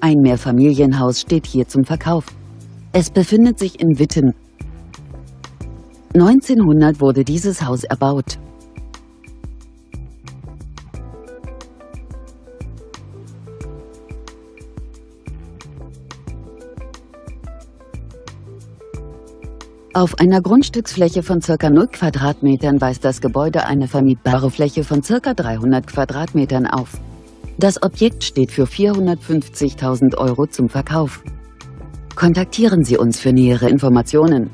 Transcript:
Ein Mehrfamilienhaus steht hier zum Verkauf. Es befindet sich in Witten. 1900 wurde dieses Haus erbaut. Auf einer Grundstücksfläche von ca. 0 Quadratmetern weist das Gebäude eine vermietbare Fläche von ca. 300 Quadratmetern auf. Das Objekt steht für 450.000 Euro zum Verkauf. Kontaktieren Sie uns für nähere Informationen.